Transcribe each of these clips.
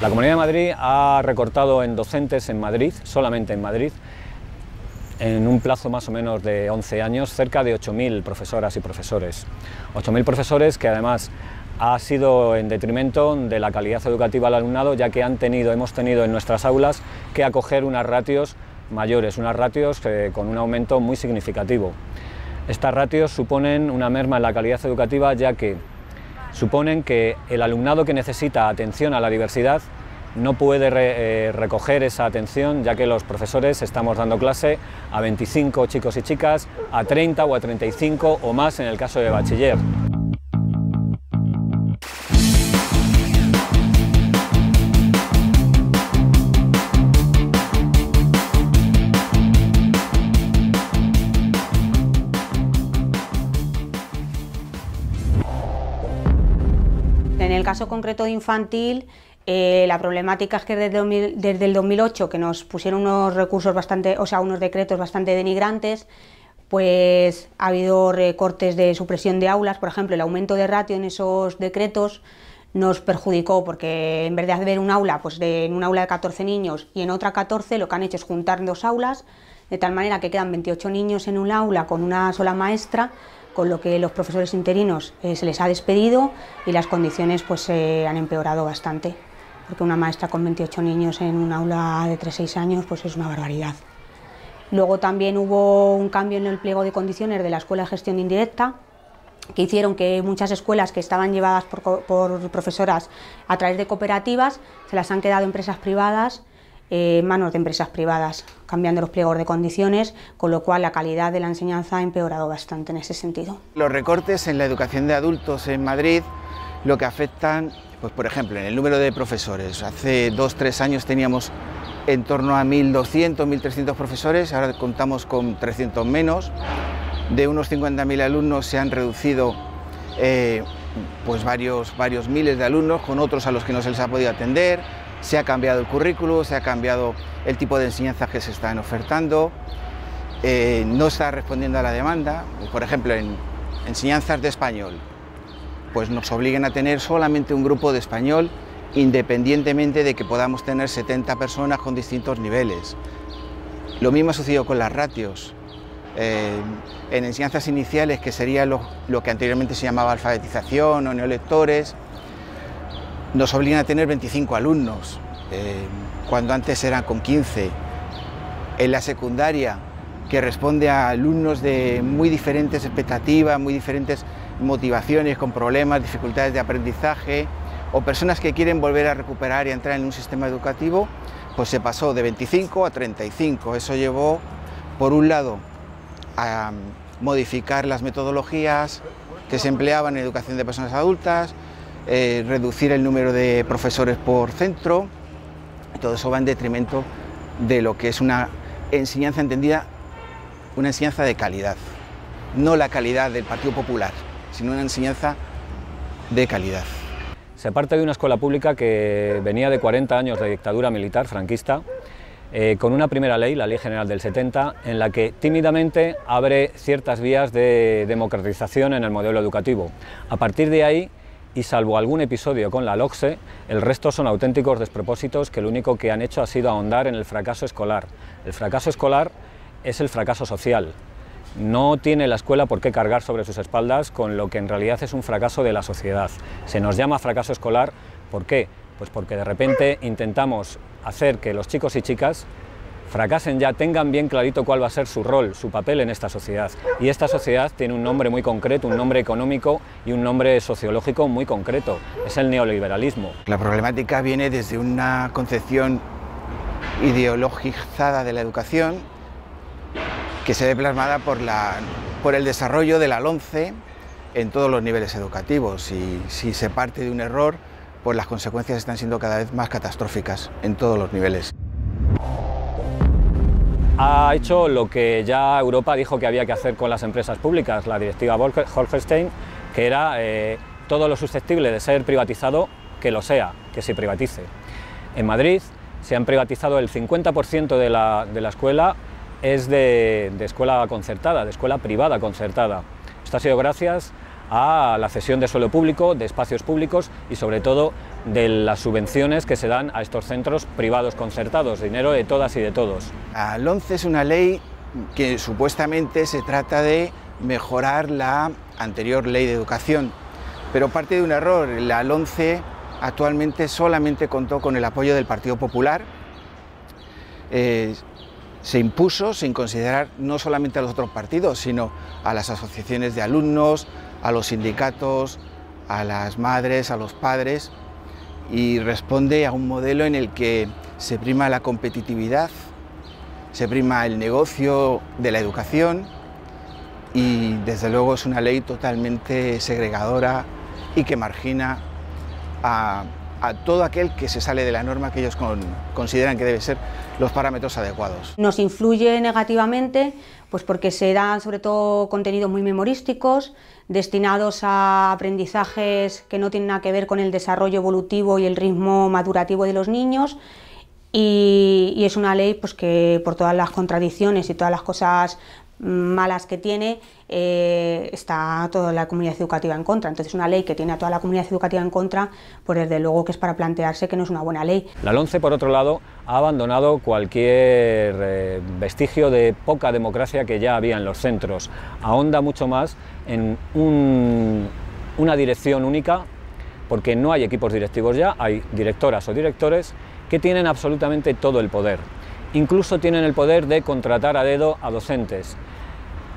La Comunidad de Madrid ha recortado en docentes en Madrid, solamente en Madrid, en un plazo más o menos de 11 años, cerca de 8.000 profesoras y profesores. 8.000 profesores que además ha sido en detrimento de la calidad educativa del alumnado, ya que han tenido, hemos tenido en nuestras aulas que acoger unas ratios mayores, unas ratios eh, con un aumento muy significativo. Estas ratios suponen una merma en la calidad educativa, ya que suponen que el alumnado que necesita atención a la diversidad no puede eh, recoger esa atención ya que los profesores estamos dando clase a 25 chicos y chicas, a 30 o a 35 o más en el caso de bachiller. En el caso concreto de infantil, eh, la problemática es que desde, el 2008, que nos pusieron unos recursos bastante, o sea, unos decretos bastante denigrantes, pues ha habido recortes de supresión de aulas, por ejemplo, el aumento de ratio en esos decretos nos perjudicó porque en vez de haber un aula, pues de, en un aula de 14 niños y en otra 14, lo que han hecho es juntar dos aulas, de tal manera que quedan 28 niños en un aula con una sola maestra con lo que los profesores interinos eh, se les ha despedido y las condiciones pues se han empeorado bastante, porque una maestra con 28 niños en un aula de 3-6 años pues es una barbaridad. Luego también hubo un cambio en el pliego de condiciones de la Escuela de Gestión Indirecta, que hicieron que muchas escuelas que estaban llevadas por, por profesoras a través de cooperativas se las han quedado empresas privadas eh, manos de empresas privadas, cambiando los pliegos de condiciones, con lo cual la calidad de la enseñanza ha empeorado bastante en ese sentido. Los recortes en la educación de adultos en Madrid lo que afectan, pues por ejemplo, en el número de profesores. Hace dos, tres años teníamos en torno a 1.200, 1.300 profesores, ahora contamos con 300 menos. De unos 50.000 alumnos se han reducido eh, pues varios, varios miles de alumnos, con otros a los que no se les ha podido atender se ha cambiado el currículo, se ha cambiado el tipo de enseñanza que se están ofertando, eh, no está respondiendo a la demanda. Por ejemplo, en enseñanzas de español, pues nos obliguen a tener solamente un grupo de español independientemente de que podamos tener 70 personas con distintos niveles. Lo mismo ha sucedido con las ratios. Eh, en enseñanzas iniciales, que sería lo que anteriormente se llamaba alfabetización o neolectores, nos obligan a tener 25 alumnos, eh, cuando antes eran con 15. En la secundaria, que responde a alumnos de muy diferentes expectativas, muy diferentes motivaciones, con problemas, dificultades de aprendizaje, o personas que quieren volver a recuperar y entrar en un sistema educativo, pues se pasó de 25 a 35. Eso llevó, por un lado, a modificar las metodologías que se empleaban en educación de personas adultas, eh, reducir el número de profesores por centro, todo eso va en detrimento de lo que es una enseñanza entendida, una enseñanza de calidad, no la calidad del Partido Popular, sino una enseñanza de calidad. Se parte de una escuela pública que venía de 40 años de dictadura militar franquista, eh, con una primera ley, la Ley General del 70, en la que tímidamente abre ciertas vías de democratización en el modelo educativo. A partir de ahí y salvo algún episodio con la LOCSE, el resto son auténticos despropósitos que lo único que han hecho ha sido ahondar en el fracaso escolar. El fracaso escolar es el fracaso social. No tiene la escuela por qué cargar sobre sus espaldas con lo que en realidad es un fracaso de la sociedad. Se nos llama fracaso escolar, ¿por qué? Pues porque de repente intentamos hacer que los chicos y chicas fracasen ya, tengan bien clarito cuál va a ser su rol, su papel en esta sociedad. Y esta sociedad tiene un nombre muy concreto, un nombre económico y un nombre sociológico muy concreto, es el neoliberalismo. La problemática viene desde una concepción ideologizada de la educación que se ve plasmada por, la, por el desarrollo de la LONCE en todos los niveles educativos y si se parte de un error, pues las consecuencias están siendo cada vez más catastróficas en todos los niveles ha hecho lo que ya Europa dijo que había que hacer con las empresas públicas, la directiva Holstein, que era eh, todo lo susceptible de ser privatizado, que lo sea, que se privatice. En Madrid se han privatizado el 50% de la, escuela, es de escuela concertada, de escuela privada concertada. Esto ha sido gracias a la cesión de suelo público, de espacios públicos y sobre todo de las subvenciones que se dan a estos centros privados concertados, dinero de todas y de todos. 11 es una ley que supuestamente se trata de mejorar la anterior ley de educación, pero parte de un error. La 11 actualmente solamente contó con el apoyo del Partido Popular. Eh, se impuso sin considerar no solamente a los otros partidos, sino a las asociaciones de alumnos, a los sindicatos, a las madres, a los padres, y responde a un modelo en el que se prima la competitividad, se prima el negocio de la educación y desde luego es una ley totalmente segregadora y que margina a, todo aquel que se sale de la norma que ellos consideran que deben ser los parámetros adecuados. Nos influye negativamente pues porque se dan sobre todo contenidos muy memorísticos, destinados a aprendizajes que no tienen nada que ver con el desarrollo evolutivo y el ritmo madurativo de los niños. Y, y es una ley pues, que por todas las contradicciones y todas las cosas malas que tiene, eh, está toda la comunidad educativa en contra. Entonces, una ley que tiene a toda la comunidad educativa en contra, pues desde luego que es para plantearse que no es una buena ley. La LONCE, por otro lado, ha abandonado cualquier eh, vestigio de poca democracia que ya había en los centros. Ahonda mucho más en una dirección única, porque no hay equipos directivos ya, hay directoras o directores que tienen absolutamente todo el poder. Incluso tienen el poder de contratar a dedo a docentes.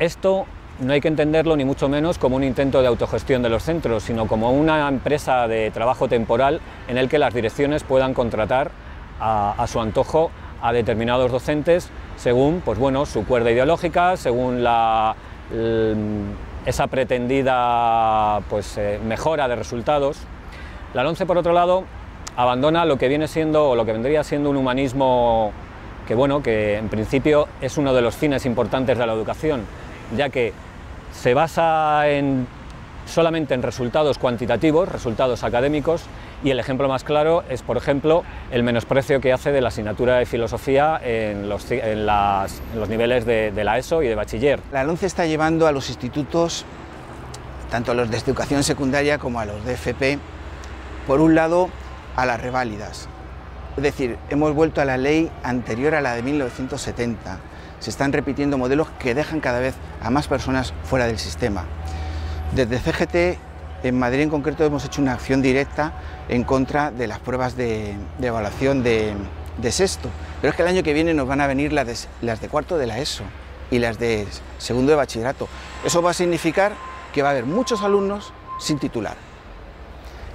Esto no hay que entenderlo ni mucho menos como un intento de autogestión de los centros, sino como una empresa de trabajo temporal en el que las direcciones puedan contratar a, su antojo a determinados docentes según pues bueno, su cuerda ideológica, según la, esa pretendida pues, eh, mejora de resultados. La LONCE, por otro lado, abandona lo que viene siendo o lo que vendría siendo un humanismo que, bueno, que en principio es uno de los fines importantes de la educación, ya que se basa en, solamente en resultados cuantitativos, resultados académicos, y el ejemplo más claro es, por ejemplo, el menosprecio que hace de la asignatura de filosofía en los, en los niveles de, de, la ESO y de bachiller. La LONCE está llevando a los institutos, tanto a los de educación secundaria como a los de FP, por un lado, a las reválidas. Es decir, hemos vuelto a la ley anterior a la de 1970 se están repitiendo modelos que dejan cada vez a más personas fuera del sistema. Desde CGT, en Madrid en concreto, hemos hecho una acción directa en contra de las pruebas de, evaluación de, sexto. Pero es que el año que viene nos van a venir las de, las de cuarto de la ESO y las de segundo de bachillerato. Eso va a significar que va a haber muchos alumnos sin titular.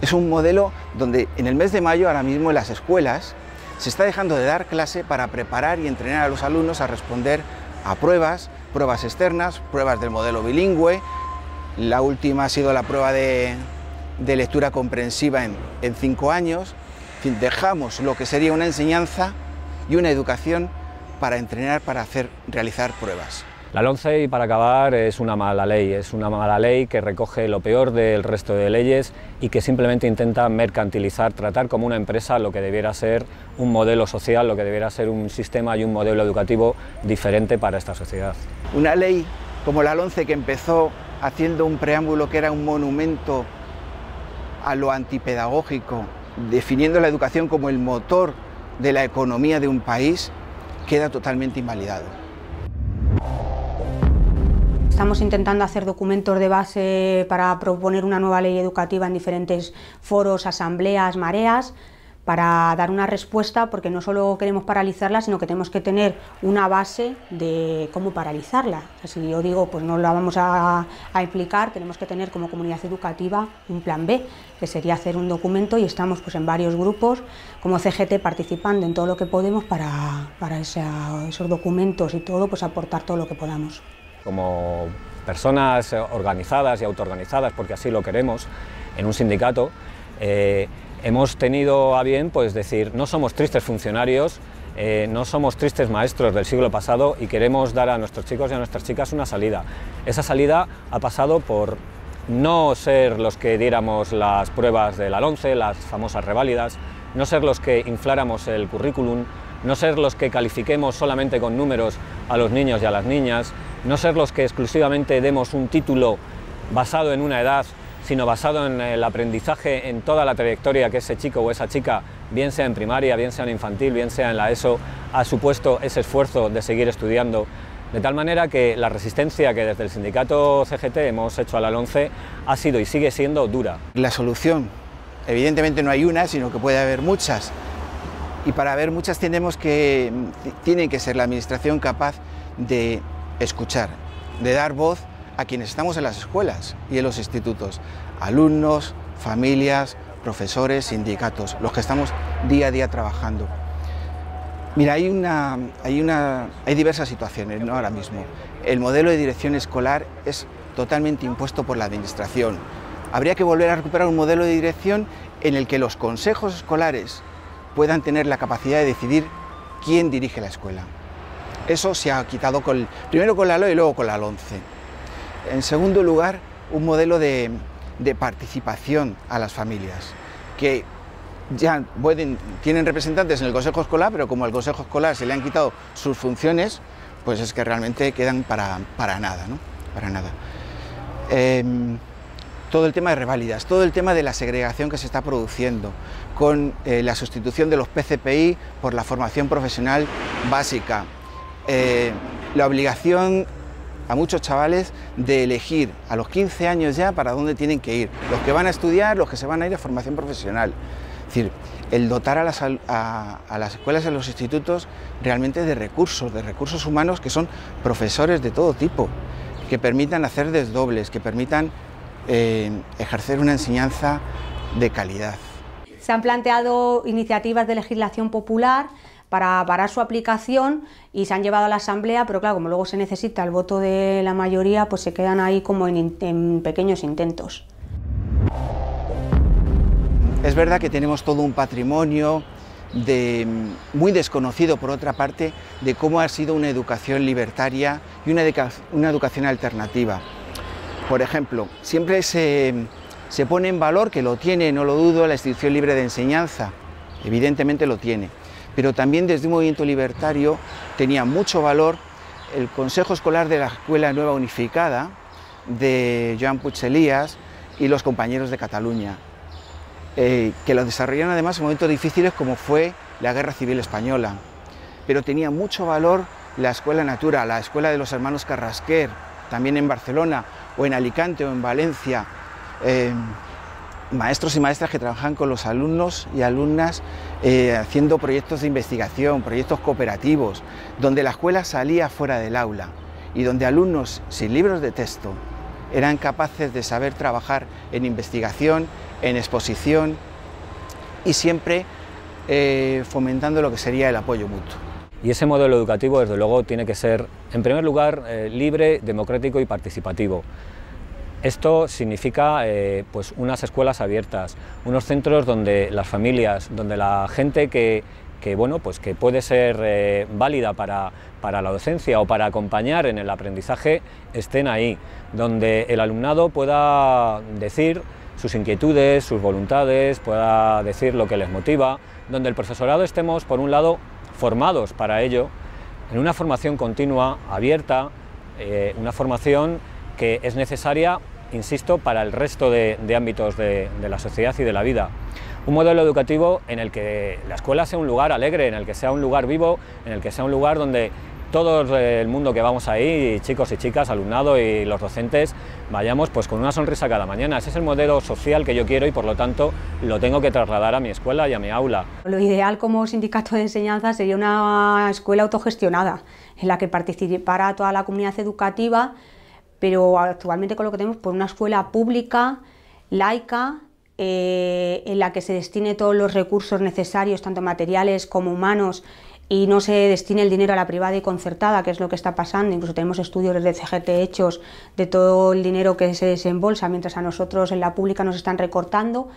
Es un modelo donde en el mes de mayo, ahora mismo en las escuelas, se está dejando de dar clase para preparar y entrenar a los alumnos a responder a pruebas, pruebas externas, pruebas del modelo bilingüe. La última ha sido la prueba de, lectura comprensiva en, cinco años. dejamos lo que sería una enseñanza y una educación para entrenar, para hacer, realizar pruebas. La LONCE, y para acabar, es una mala ley, es una mala ley que recoge lo peor del resto de leyes y que simplemente intenta mercantilizar, tratar como una empresa lo que debiera ser un modelo social, lo que debiera ser un sistema y un modelo educativo diferente para esta sociedad. Una ley como la LONCE que empezó haciendo un preámbulo que era un monumento a lo antipedagógico, definiendo la educación como el motor de la economía de un país, queda totalmente invalidado. Estamos intentando hacer documentos de base para proponer una nueva ley educativa en diferentes foros, asambleas, mareas, para dar una respuesta, porque no solo queremos paralizarla, sino que tenemos que tener una base de cómo paralizarla. si yo digo, pues no la vamos a, a, implicar, tenemos que tener como comunidad educativa un plan B, que sería hacer un documento y estamos pues en varios grupos como CGT participando en todo lo que podemos para, para esos documentos y todo, pues aportar todo lo que podamos como personas organizadas y autoorganizadas, porque así lo queremos, en un sindicato, eh, hemos tenido a bien pues, decir, no somos tristes funcionarios, eh, no somos tristes maestros del siglo pasado y queremos dar a nuestros chicos y a nuestras chicas una salida. Esa salida ha pasado por no ser los que diéramos las pruebas de la 11, las famosas reválidas, no ser los que infláramos el currículum, no ser los que califiquemos solamente con números a los niños y a las niñas, no ser los que exclusivamente demos un título basado en una edad, sino basado en el aprendizaje en toda la trayectoria que ese chico o esa chica, bien sea en primaria, bien sea en infantil, bien sea en la ESO, ha supuesto ese esfuerzo de seguir estudiando. De tal manera que la resistencia que desde el sindicato CGT hemos hecho a la 11 ha sido y sigue siendo dura. La solución, evidentemente no hay una, sino que puede haber muchas. Y para haber muchas tenemos que, tiene que ser la administración capaz de escuchar, de dar voz a quienes estamos en las escuelas y en los institutos, alumnos, familias, profesores, sindicatos, los que estamos día a día trabajando. Mira, hay, una, hay, una, hay diversas situaciones ¿no? ahora mismo. El modelo de dirección escolar es totalmente impuesto por la Administración. Habría que volver a recuperar un modelo de dirección en el que los consejos escolares puedan tener la capacidad de decidir quién dirige la escuela. Eso se ha quitado primero con la LOE y luego con la LONCE. En segundo lugar, un modelo de, participación a las familias, que ya tienen representantes en el Consejo Escolar, pero como al Consejo Escolar se le han quitado sus funciones, pues es que realmente quedan para, nada, ¿no? Para nada. Em, todo el tema de reválidas, todo el tema de la segregación que se está produciendo, con eh, la sustitución de los PCPI por la formación profesional básica, eh, la obligación a muchos chavales de elegir a los 15 años ya para dónde tienen que ir, los que van a estudiar, los que se van a ir a formación profesional. Es decir, el dotar a las, a, las escuelas y a los institutos realmente de recursos, de recursos humanos que son profesores de todo tipo, que permitan hacer desdobles, que permitan eh, ejercer una enseñanza de calidad. Se han planteado iniciativas de legislación popular para parar su aplicación y se han llevado a la Asamblea, pero claro, como luego se necesita el voto de la mayoría, pues se quedan ahí como en, pequeños intentos. Es verdad que tenemos todo un patrimonio de, muy desconocido, por otra parte, de cómo ha sido una educación libertaria y una, una educación alternativa. Por ejemplo, siempre se, se pone en valor, que lo tiene, no lo dudo, la institución libre de enseñanza, evidentemente lo tiene, pero también desde un movimiento libertario tenía mucho valor el Consejo Escolar de la Escuela Nueva Unificada de Joan Puig Elías y los compañeros de Cataluña, eh, que lo desarrollaron además en momentos difíciles como fue la Guerra Civil Española. Pero tenía mucho valor la Escuela Natura, la Escuela de los Hermanos Carrasquer, también en Barcelona, o en Alicante o en Valencia. Eh, maestros y maestras que trabajan con los alumnos y alumnas eh, haciendo proyectos de investigación, proyectos cooperativos, donde la escuela salía fuera del aula y donde alumnos sin libros de texto eran capaces de saber trabajar en investigación, en exposición y siempre eh, fomentando lo que sería el apoyo mutuo. Y ese modelo educativo, desde luego, tiene que ser, en primer lugar, eh, libre, democrático y participativo. Esto significa eh, pues unas escuelas abiertas, unos centros donde las familias, donde la gente que, bueno, pues que puede ser eh, válida para, para, la docencia o para acompañar en el aprendizaje estén ahí, donde el alumnado pueda decir sus inquietudes, sus voluntades, pueda decir lo que les motiva, donde el profesorado estemos, por un lado, formados para ello, en una formación continua, abierta, eh, una formación que es necesaria insisto, para el resto de, ámbitos de, la sociedad y de la vida. Un modelo educativo en el que la escuela sea un lugar alegre, en el que sea un lugar vivo, en el que sea un lugar donde todo el mundo que vamos ahí, chicos y chicas, alumnado y los docentes, vayamos pues con una sonrisa cada mañana. Ese es el modelo social que yo quiero y por lo tanto lo tengo que trasladar a mi escuela y a mi aula. Lo ideal como sindicato de enseñanza sería una escuela autogestionada en la que participara toda la comunidad educativa pero actualmente con lo que tenemos, por una escuela pública, laica, eh, en la que se destine todos los recursos necesarios, tanto materiales como humanos, y no se destine el dinero a la privada y concertada, que es lo que está pasando. Incluso tenemos estudios desde CGT hechos de todo el dinero que se desembolsa, mientras a nosotros en la pública nos están recortando.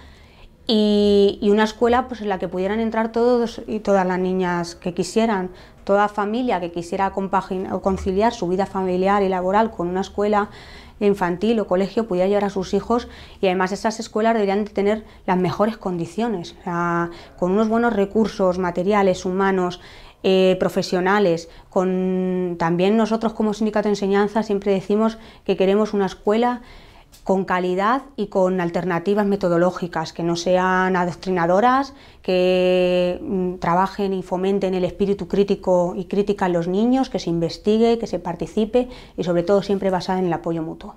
Y, una escuela pues, en la que pudieran entrar todos y todas las niñas que quisieran, toda familia que quisiera conciliar su vida familiar y laboral con una escuela infantil o colegio pudiera llevar a sus hijos y además esas escuelas deberían de tener las mejores condiciones, con unos buenos recursos materiales, humanos, eh, profesionales, con también nosotros como sindicato de enseñanza siempre decimos que queremos una escuela con calidad y con alternativas metodológicas, que no sean adoctrinadoras, que mm, trabajen y fomenten el espíritu crítico y crítica en los niños, que se investigue, que se participe y sobre todo siempre basada en el apoyo mutuo.